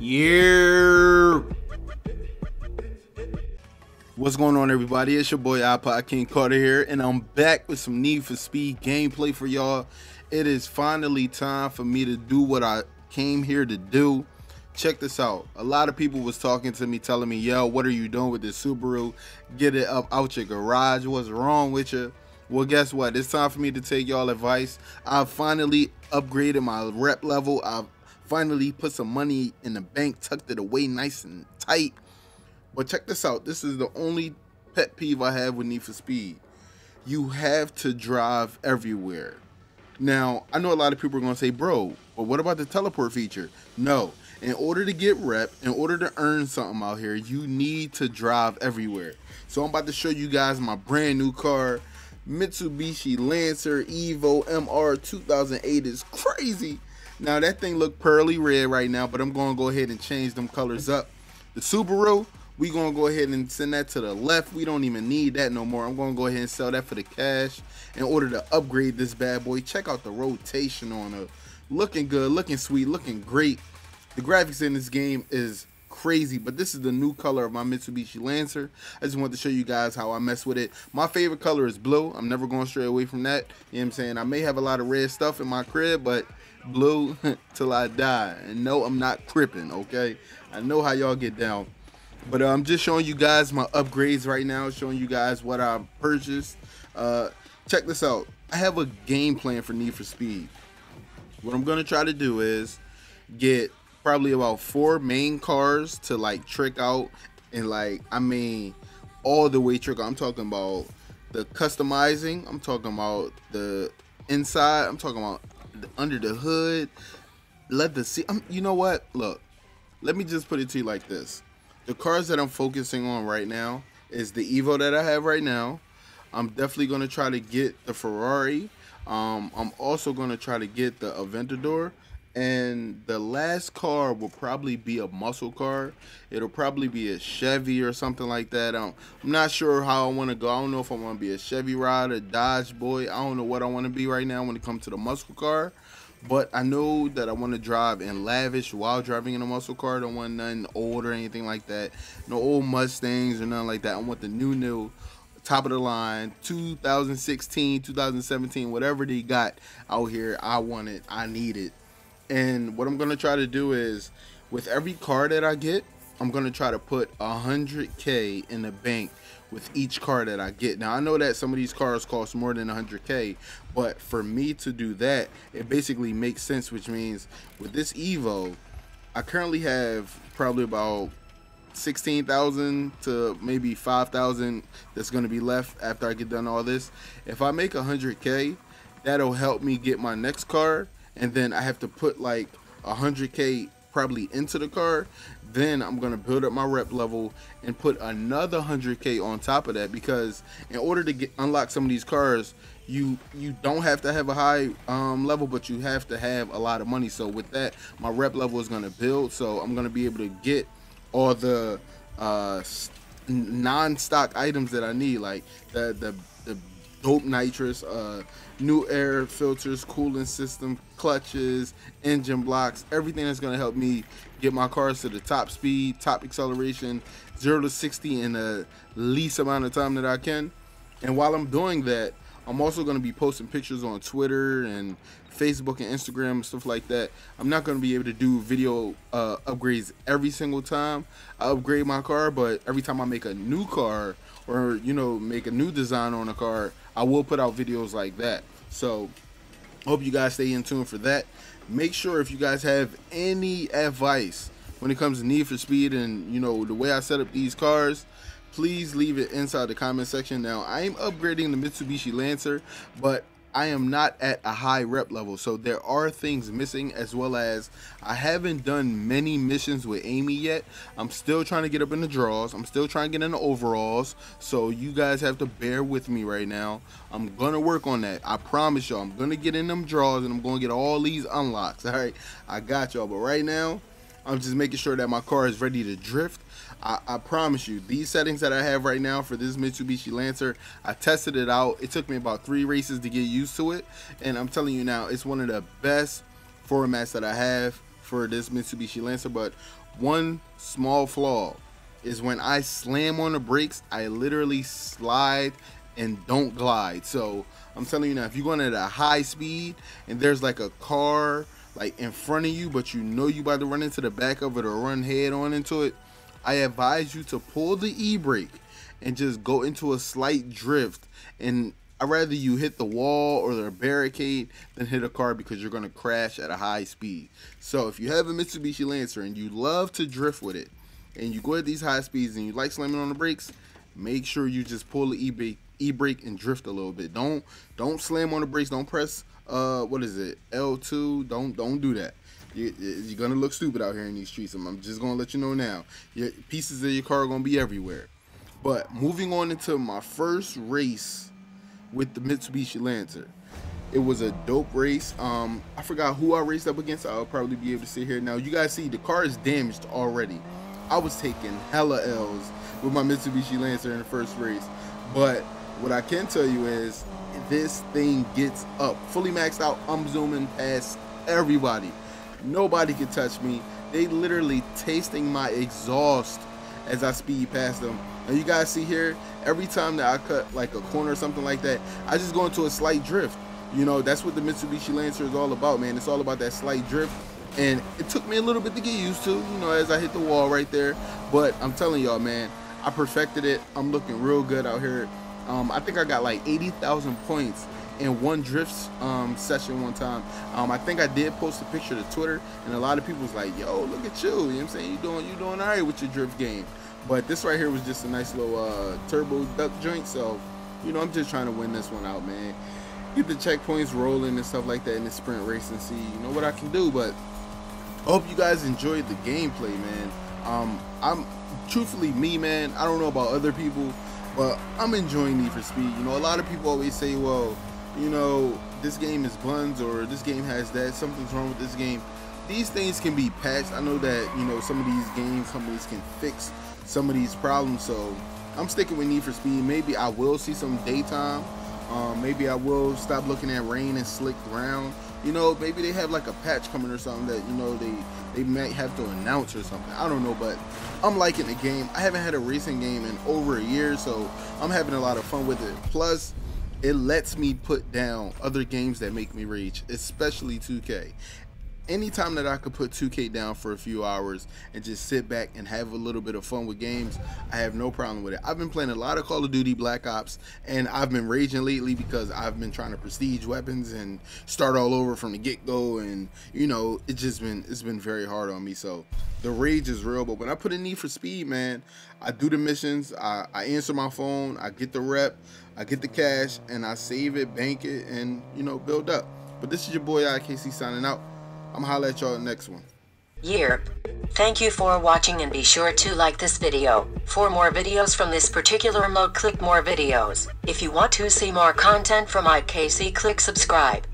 Yeah. What's going on, everybody? It's your boy iPod King Carter here, and I'm back with some Need for Speed gameplay for y'all. It is finally time for me to do what I came here to do. Check this out. A lot of people was talking to me, telling me, "Yo, what are you doing with this Subaru? Get it up out your garage. What's wrong with you?" Well, guess what? It's time for me to take y'all advice. I've finally upgraded my rep level. I've finally put some money in the bank, tucked it away nice and tight but check this out. This is the only pet peeve I have with Need for Speed. You have to drive everywhere. Now, I know a lot of people are going to say, bro, but what about the teleport feature? No. In order to get rep, in order to earn something out here, you need to drive everywhere. So I'm about to show you guys my brand new car, Mitsubishi Lancer Evo MR 2008 is crazy. Now that thing look pearly red right now, but I'm to go ahead and change them colors up. The Subaru, we gonna go ahead and send that to the left. We don't even need that no more. I'm gonna go ahead and sell that for the cash in order to upgrade this bad boy. Check out the rotation on it. Looking good, looking sweet, looking great. The graphics in this game is crazy, but this is the new color of my Mitsubishi Lancer. I just wanted to show you guys how I mess with it. My favorite color is blue. I'm never going stray away from that. You know what I'm saying? I may have a lot of red stuff in my crib, but blue till I die. And no, I'm not cripping, okay? I know how y'all get down. But uh, I'm just showing you guys my upgrades right now, showing you guys what I purchased. Uh, check this out. I have a game plan for Need for Speed. What I'm gonna try to do is get probably about four main cars to like trick out and like I mean all the way trick out. I'm talking about the customizing. I'm talking about the inside. I'm talking about under the hood. Let the see. I'm, you know what? Look, let me just put it to you like this the cars that I'm focusing on right now is the Evo that I have right now. I'm definitely going to try to get the Ferrari. Um, I'm also going to try to get the Aventador. And the last car will probably be a muscle car. It'll probably be a Chevy or something like that. I'm, I'm not sure how I want to go. I don't know if I want to be a Chevy rider, Dodge boy. I don't know what I want to be right now when it comes to the muscle car. But I know that I want to drive in lavish while driving in a muscle car. I don't want nothing old or anything like that. No old Mustangs or nothing like that. I want the new, new, top of the line, 2016, 2017, whatever they got out here. I want it. I need it. And what I'm to try to do is with every car that I get, I'm to try to put 100K in the bank with each car that I get. Now I know that some of these cars cost more than 100k, but for me to do that, it basically makes sense, which means with this Evo, I currently have probably about 16,000 to maybe 5,000 that's going to be left after I get done all this. If I make 100k, that'll help me get my next car and then I have to put like 100k probably into the car then I'm gonna build up my rep level and put another 100k on top of that because in order to get unlock some of these cars you you don't have to have a high um, level but you have to have a lot of money. So with that my rep level is gonna build so I'm gonna be able to get all the uh, non-stock items that I need like the the, the dope nitrous uh, new air filters, cooling system, clutches, engine blocks, everything that's going to help me get my cars to the top speed, top acceleration, 0 to 60 in the least amount of time that I can. And while I'm doing that, I'm also going to be posting pictures on Twitter and Facebook and Instagram and stuff like that. I'm not going to be able to do video uh, upgrades every single time I upgrade my car, but every time I make a new car or, you know, make a new design on a car, I will put out videos like that. So, hope you guys stay in tune for that. Make sure if you guys have any advice when it comes to Need for Speed and, you know, the way I set up these cars, please leave it inside the comment section. Now, I am upgrading the Mitsubishi Lancer, but I am not at a high rep level, so there are things missing as well as I haven't done many missions with Amy yet. I'm still trying to get up in the draws. I'm still trying to get in the overalls, so you guys have to bear with me right now. I'm gonna work on that. I promise y'all. I'm gonna get in them draws and I'm gonna get all these unlocks. All right, I got y'all. But right now, I'm just making sure that my car is ready to drift. I, I, promise you, these settings that I have right now for this Mitsubishi Lancer, I tested it out. It took me about three races to get used to it. And I'm telling you now, it's one of the best formats that I have for this Mitsubishi Lancer. But one small flaw is when I slam on the brakes, I literally slide and don't glide. So I'm telling you now, if you're going at a high speed and there's like a car like in front of you, but you know you about to run into the back of it or run head on into it, I advise you to pull the e-brake and just go into a slight drift. And I'd rather you hit the wall or the barricade than hit a car because you're going to crash at a high speed. So if you have a Mitsubishi Lancer and you love to drift with it, and you go at these high speeds and you like slamming on the brakes, make sure you just pull the e-brake e-brake and drift a little bit. Don't don't slam on the brakes. Don't press uh what is it L2. Don't don't do that. You, are gonna look stupid out here in these streets. I'm, I'm just gonna let you know now. Your pieces of your car are gonna be everywhere. But moving on into my first race with the Mitsubishi Lancer. It was a dope race. Um, I forgot who I raced up against. I'll probably be able to sit here now. You guys see the car is damaged already. I was taking hella L's with my Mitsubishi Lancer in the first race. But what I can tell you is this thing gets up. Fully maxed out, I'm zooming past everybody. Nobody can touch me. They literally tasting my exhaust as I speed past them. And you guys see here, every time that I cut like a corner or something like that, I just go into a slight drift. You know, that's what the Mitsubishi Lancer is all about, man. It's all about that slight drift. And it took me a little bit to get used to, you know, as I hit the wall right there. But I'm telling y'all, man, I perfected it. I'm looking real good out here. Um, I think I got like 80,000 points in one drift um, session one time. Um, I think I did post a picture to Twitter, and a lot of people was like, "Yo, look at you!" You know what I'm saying? You doing you doing all right with your drift game. But this right here was just a nice little uh, turbo duck joint. So, you know, I'm just trying to win this one out, man. Get the checkpoints rolling and stuff like that in the sprint race and see, you know, what I can do. But I hope you guys enjoyed the gameplay, man. Um, I'm truthfully me, man. I don't know about other people, but I'm enjoying Need for Speed. You know, a lot of people always say, well, you know, this game is buns or this game has that, something's wrong with this game. These things can be patched. I know that, you know, some of these game companies can fix some of these problems. So I'm sticking with Need for Speed. Maybe I will see some daytime. Um, maybe I will stop looking at rain and slick ground. You know, maybe they have like a patch coming or something that you know they they might have to announce or something. I don't know, but I'm liking the game. I haven't had a racing game in over a year, so I'm having a lot of fun with it. Plus, it lets me put down other games that make me rage, especially 2K anytime that I could put 2K down for a few hours and just sit back and have a little bit of fun with games, I have no problem with it. I've been playing a lot of Call of Duty Black Ops and I've been raging lately because I've been trying to prestige weapons and start all over from the get-go and you know, it's just been it's been very hard on me. So the rage is real, but when I put in Need for Speed, man, I do the missions, I, I answer my phone, I get the rep, I get the cash, and I save it, bank it, and you know, build up. But this is your boy IKC signing out. I'm holler at y'all next one. Year. Thank you for watching and be sure to like this video. For more videos from this particular mode click more videos. If you want to see more content from IKC click subscribe.